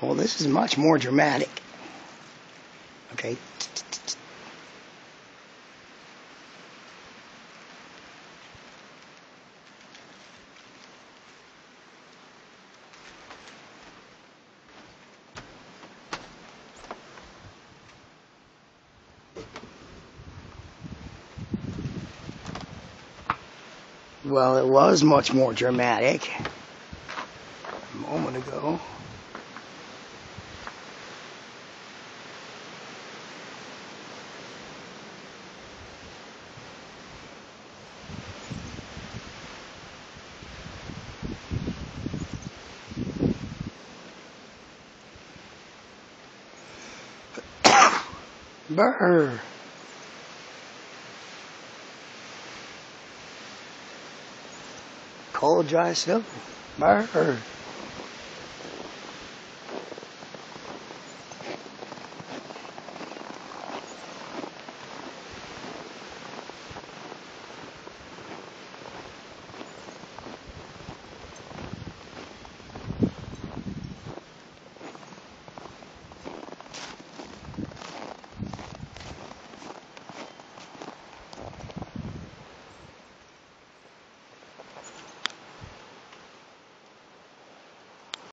Well, this is much more dramatic. Okay. Well, it was much more dramatic a moment ago. Burr. Cold, dry snow. Burr.